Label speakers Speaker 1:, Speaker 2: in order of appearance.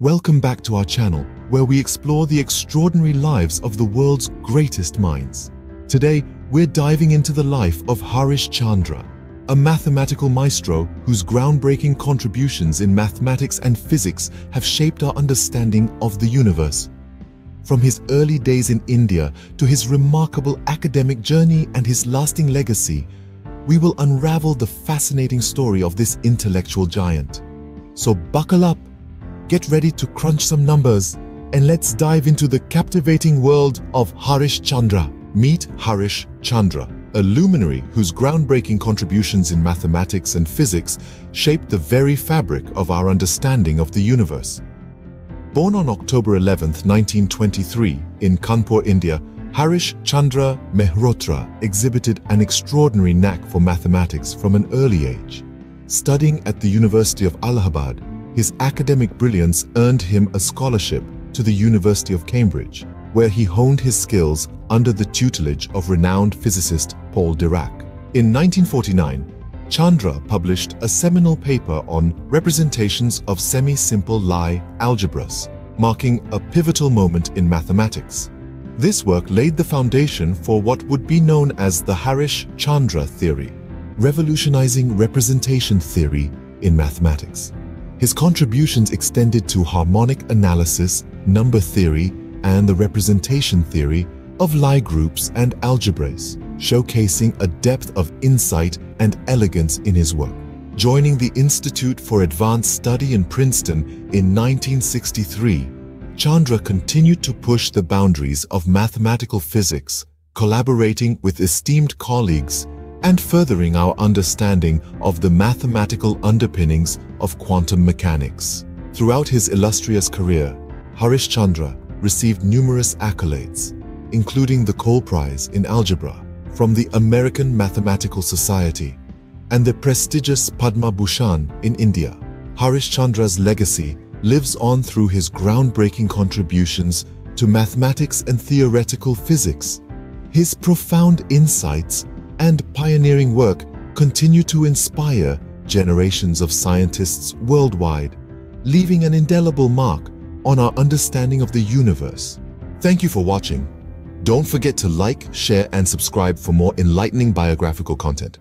Speaker 1: Welcome back to our channel, where we explore the extraordinary lives of the world's greatest minds. Today, we're diving into the life of Harish Chandra, a mathematical maestro whose groundbreaking contributions in mathematics and physics have shaped our understanding of the universe. From his early days in India to his remarkable academic journey and his lasting legacy, we will unravel the fascinating story of this intellectual giant. So buckle up Get ready to crunch some numbers and let's dive into the captivating world of Harish Chandra. Meet Harish Chandra, a luminary whose groundbreaking contributions in mathematics and physics shaped the very fabric of our understanding of the universe. Born on October 11, 1923, in Kanpur, India, Harish Chandra Mehrotra exhibited an extraordinary knack for mathematics from an early age. Studying at the University of Allahabad, his academic brilliance earned him a scholarship to the University of Cambridge, where he honed his skills under the tutelage of renowned physicist Paul Dirac. In 1949, Chandra published a seminal paper on representations of semi-simple Lie algebras, marking a pivotal moment in mathematics. This work laid the foundation for what would be known as the Harish-Chandra theory, revolutionizing representation theory in mathematics. His contributions extended to harmonic analysis, number theory, and the representation theory of Lie groups and algebras, showcasing a depth of insight and elegance in his work. Joining the Institute for Advanced Study in Princeton in 1963, Chandra continued to push the boundaries of mathematical physics, collaborating with esteemed colleagues and furthering our understanding of the mathematical underpinnings of quantum mechanics. Throughout his illustrious career, Harish Chandra received numerous accolades, including the Cole Prize in Algebra from the American Mathematical Society and the prestigious Padma Bhushan in India. Harish Chandra's legacy lives on through his groundbreaking contributions to mathematics and theoretical physics. His profound insights and pioneering work continue to inspire generations of scientists worldwide, leaving an indelible mark on our understanding of the universe. Thank you for watching. Don't forget to like, share, and subscribe for more enlightening biographical content.